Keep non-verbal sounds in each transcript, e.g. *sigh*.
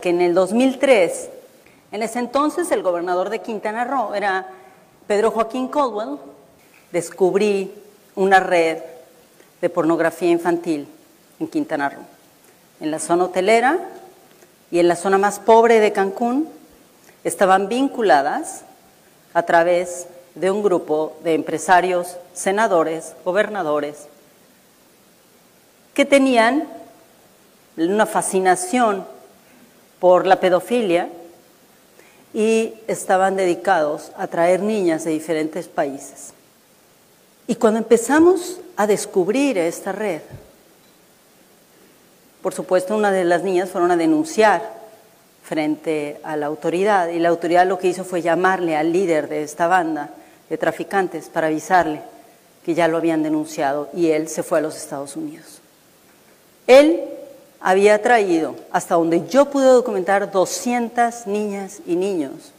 que en el 2003, en ese entonces el gobernador de Quintana Roo era Pedro Joaquín Caldwell, descubrí una red de pornografía infantil en Quintana Roo, en la zona hotelera y en la zona más pobre de Cancún, estaban vinculadas a través de un grupo de empresarios, senadores, gobernadores, que tenían una fascinación por la pedofilia y estaban dedicados a traer niñas de diferentes países. Y cuando empezamos a descubrir esta red, por supuesto una de las niñas fueron a denunciar frente a la autoridad y la autoridad lo que hizo fue llamarle al líder de esta banda de traficantes para avisarle que ya lo habían denunciado y él se fue a los Estados Unidos. Él había traído, hasta donde yo pude documentar, 200 niñas y niños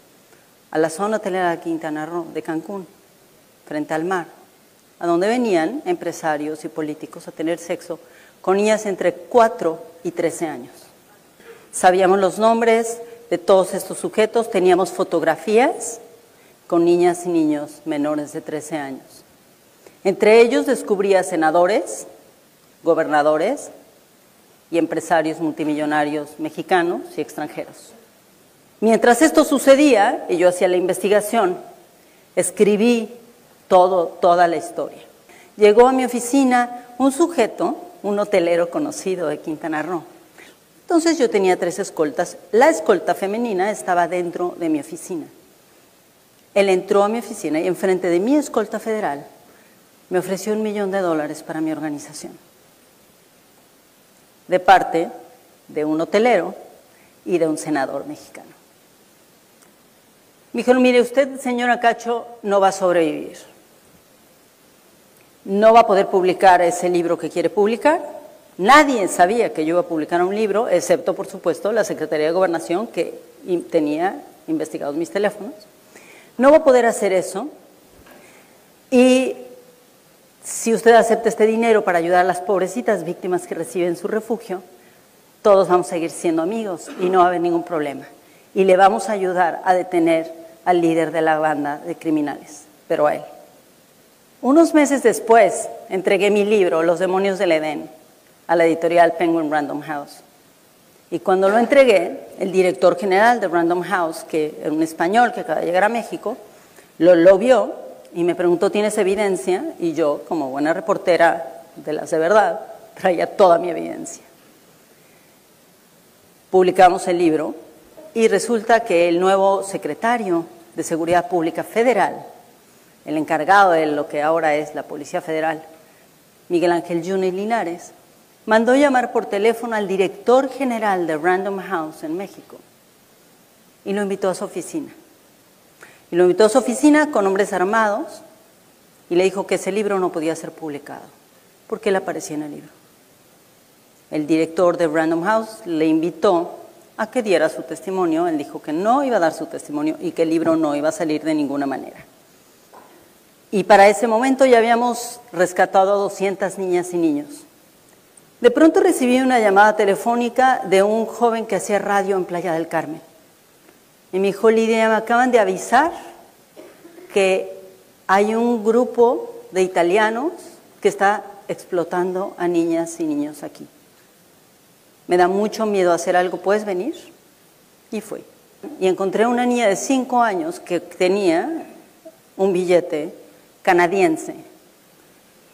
a la zona hotelera de Quintana Roo, de Cancún, frente al mar, a donde venían empresarios y políticos a tener sexo con niñas entre 4 y 13 años. Sabíamos los nombres de todos estos sujetos, teníamos fotografías con niñas y niños menores de 13 años. Entre ellos descubría senadores, gobernadores, y empresarios multimillonarios mexicanos y extranjeros. Mientras esto sucedía y yo hacía la investigación, escribí todo, toda la historia. Llegó a mi oficina un sujeto, un hotelero conocido de Quintana Roo. Entonces yo tenía tres escoltas. La escolta femenina estaba dentro de mi oficina. Él entró a mi oficina y enfrente de mi escolta federal me ofreció un millón de dólares para mi organización de parte de un hotelero y de un senador mexicano. Me dijeron, mire, usted, señora Cacho, no va a sobrevivir. No va a poder publicar ese libro que quiere publicar. Nadie sabía que yo iba a publicar un libro, excepto, por supuesto, la Secretaría de Gobernación, que tenía investigados mis teléfonos. No va a poder hacer eso. Y si usted acepta este dinero para ayudar a las pobrecitas víctimas que reciben su refugio, todos vamos a seguir siendo amigos y no va a haber ningún problema. Y le vamos a ayudar a detener al líder de la banda de criminales, pero a él. Unos meses después entregué mi libro, Los demonios del Edén, a la editorial Penguin Random House. Y cuando lo entregué, el director general de Random House, que era un español que acaba de llegar a México, lo, lo vio y me preguntó, ¿tienes evidencia? Y yo, como buena reportera de las de verdad, traía toda mi evidencia. Publicamos el libro y resulta que el nuevo secretario de Seguridad Pública Federal, el encargado de lo que ahora es la Policía Federal, Miguel Ángel Juni Linares, mandó llamar por teléfono al director general de Random House en México y lo invitó a su oficina. Y lo invitó a su oficina con hombres armados y le dijo que ese libro no podía ser publicado, porque él aparecía en el libro. El director de Random House le invitó a que diera su testimonio, él dijo que no iba a dar su testimonio y que el libro no iba a salir de ninguna manera. Y para ese momento ya habíamos rescatado a 200 niñas y niños. De pronto recibí una llamada telefónica de un joven que hacía radio en Playa del Carmen. Y me dijo, Lidia, me acaban de avisar que hay un grupo de italianos que está explotando a niñas y niños aquí. Me da mucho miedo hacer algo, ¿puedes venir? Y fui. Y encontré una niña de cinco años que tenía un billete canadiense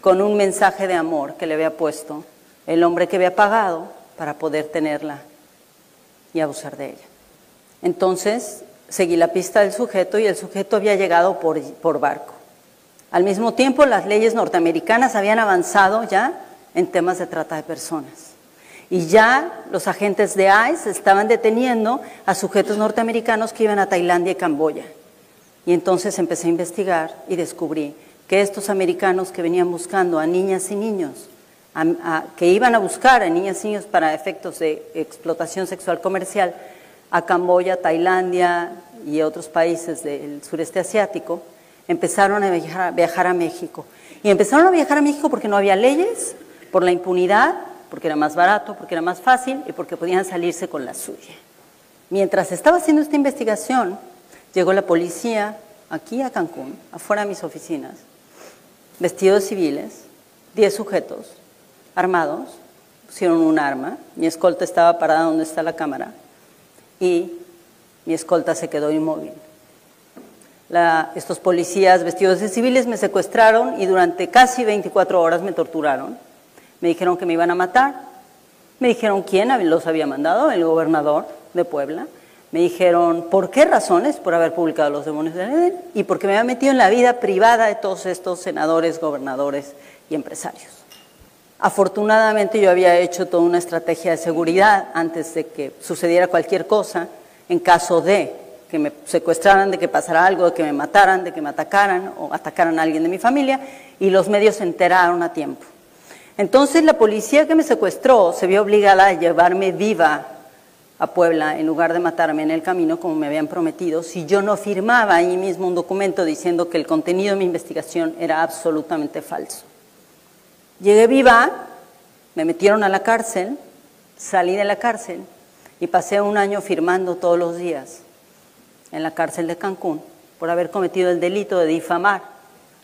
con un mensaje de amor que le había puesto el hombre que había pagado para poder tenerla y abusar de ella. Entonces seguí la pista del sujeto y el sujeto había llegado por, barco. Al mismo tiempo, las leyes norteamericanas habían avanzado ya en temas de trata de personas. Y ya los agentes de ICE estaban deteniendo a sujetos norteamericanos que iban a Tailandia y Camboya. Y entonces empecé a investigar y descubrí que estos americanos que venían buscando a niñas y niños, que iban a buscar a niñas y niños para efectos de explotación sexual comercial, a Camboya, Tailandia y otros países del sureste asiático, empezaron a viajar, a México. Y empezaron a viajar a México porque no había leyes, por la impunidad, porque era más barato, porque era más fácil y porque podían salirse con la suya. Mientras estaba haciendo esta investigación, llegó la policía aquí a Cancún, afuera de mis oficinas, vestidos civiles, 10 sujetos armados, pusieron un arma, mi escolta estaba parada donde está la cámara y mi escolta se quedó inmóvil. La, estos policías vestidos de civiles me secuestraron y durante casi 24 horas me torturaron. Me dijeron que me iban a matar. Me dijeron quién los había mandado, el gobernador de Puebla. Me dijeron por qué razones, por haber publicado Los demonios del Edén y porque me había metido en la vida privada de todos estos senadores, gobernadores y empresarios. Afortunadamente yo había hecho toda una estrategia de seguridad antes de que sucediera cualquier cosa en caso de que me secuestraran, de que pasara algo, de que me mataran, de que me atacaran o atacaran a alguien de mi familia y los medios se enteraron a tiempo. Entonces la policía que me secuestró se vio obligada a llevarme viva a Puebla en lugar de matarme en el camino como me habían prometido si yo no firmaba ahí mismo un documento diciendo que el contenido de mi investigación era absolutamente falso. Llegué viva, me metieron a la cárcel, salí de la cárcel y pasé un año firmando todos los días en la cárcel de Cancún por haber cometido el delito de difamar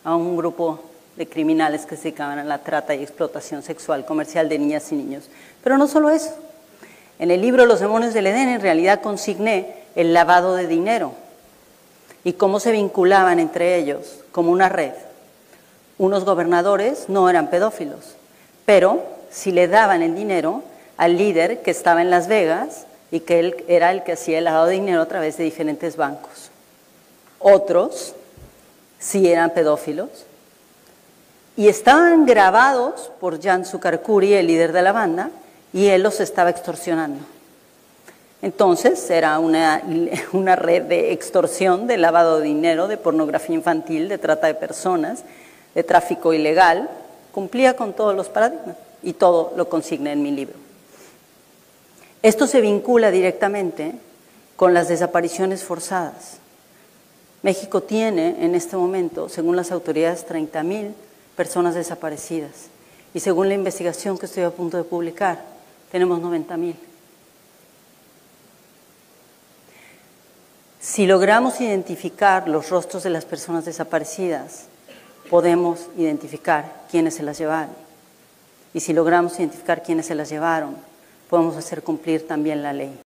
a un grupo de criminales que se dedicaban a la trata y explotación sexual comercial de niñas y niños. Pero no solo eso. En el libro Los demonios del Edén en realidad consigné el lavado de dinero y cómo se vinculaban entre ellos como una red. Unos gobernadores no eran pedófilos, pero si le daban el dinero al líder que estaba en Las Vegas y que él era el que hacía el lavado de dinero a través de diferentes bancos. Otros sí eran pedófilos y estaban grabados por Jan Sukarkuri, el líder de la banda, y él los estaba extorsionando. Entonces era una, *laughs* una, red de extorsión, de lavado de dinero, de pornografía infantil, de trata de personas, de tráfico ilegal, cumplía con todos los paradigmas y todo lo consigna en mi libro. Esto se vincula directamente con las desapariciones forzadas. México tiene en este momento, según las autoridades, 30.000 personas desaparecidas. Y según la investigación que estoy a punto de publicar, tenemos 90.000. Si logramos identificar los rostros de las personas desaparecidas, podemos identificar quiénes se las llevaron. Y si logramos identificar quiénes se las llevaron, podemos hacer cumplir también la ley.